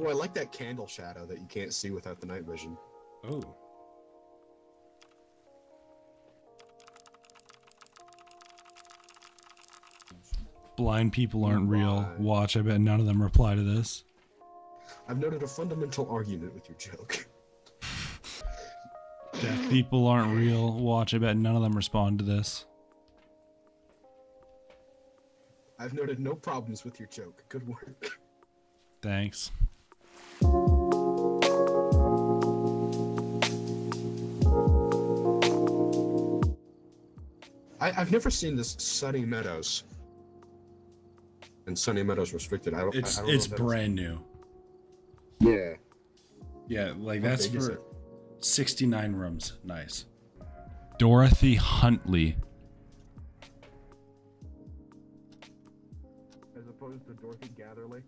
Oh, I like that candle shadow that you can't see without the night vision. Oh. Blind people aren't real. Watch, I bet none of them reply to this. I've noted a fundamental argument with your joke. Deaf people aren't real. Watch, I bet none of them respond to this. I've noted no problems with your joke. Good work. Thanks. I, I've never seen this Sunny Meadows. And Sunny Meadows restricted. I don't. It's I, I don't it's if that's- brand new. Yeah. Yeah, like that's for 69 rooms. Nice. Dorothy Huntley. As opposed to Dorothy Gatherly.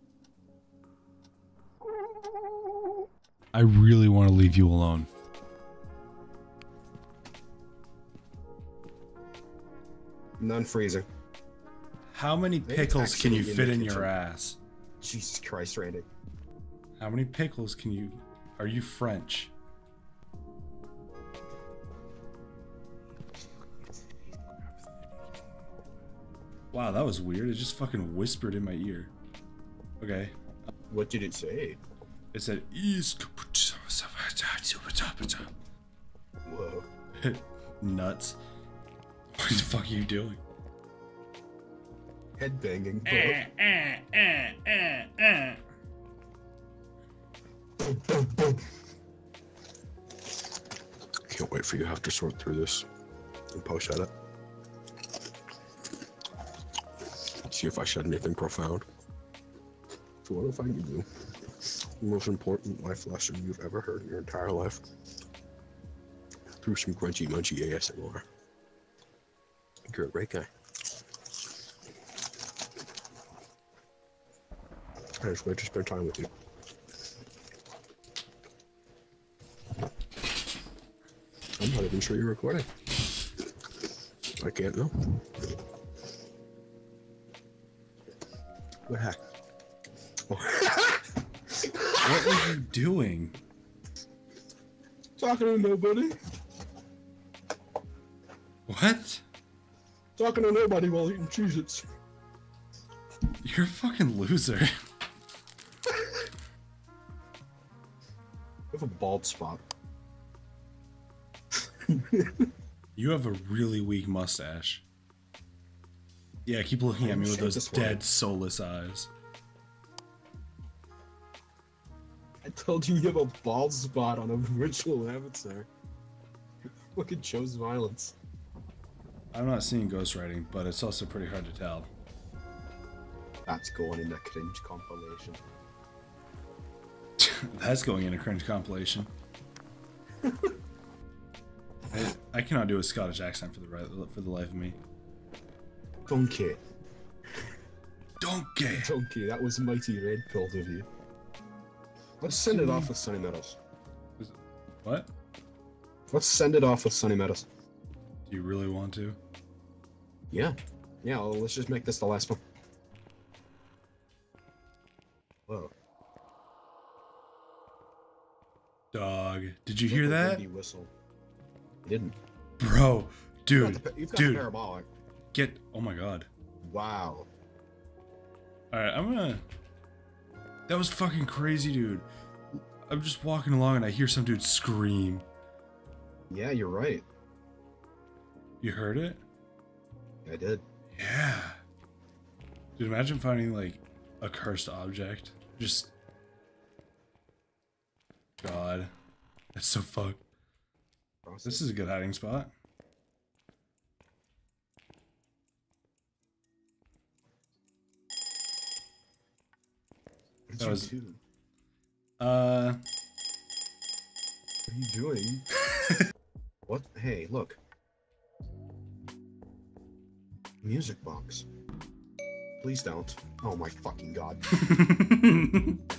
I really want to leave you alone. None freezing. How many pickles can you actually in fit in your ass? Jesus Christ, Randy. How many pickles can you Are you French? Wow, that was weird. It just fucking whispered in my ear. Okay. What did it say? It said East Whoa. Nuts. What the fuck are you doing? Headbanging. Eh, eh, eh, eh, eh. Boom, boom, boom. Can't wait for you to have to sort through this and post edit. See if I said anything profound. So what if I give you the most important life lesson you've ever heard in your entire life? Through some crunchy munchy ASMR. You're a great guy. I just wait to spend time with you. I'm not even sure you're recording. I can't know. What the heck? Oh. What were you doing? Talking to nobody. What? Talking to nobody while eating Cheez-Its. You're a fucking loser. I have a bald spot. You have a really weak mustache. Yeah, keep looking at me with those dead, soulless eyes. I told you you have a bald spot on a virtual avatar. Look at Joe's violence. I'm not seeing ghostwriting, but it's also pretty hard to tell. That's going in the cringe compilation. That's going in a cringe compilation. I, I cannot do a Scottish accent for the right, for the life of me. Donkey. Donkey. Donkey, that was mighty red pilled of you. Let's send it off with Sunny Meadows. What? Let's send it off with Sunny Meadows. Do you really want to? Yeah. Yeah, well, let's just make this the last one. Whoa. Dog. Did you hear that? Whistle. I didn't. Bro, dude, the, you've got dude, parabolic. get. Oh my god. Wow. Alright, I'm gonna. That was fucking crazy, dude. I'm just walking along and I hear some dude scream. Yeah, you're right. You heard it? I did. Yeah. Dude, imagine finding like a cursed object. Just. God. That's so fucked. This is a good hiding spot. That was- Uh. What are you doing? what? Hey, look. Music box. Please don't. Oh my fucking god.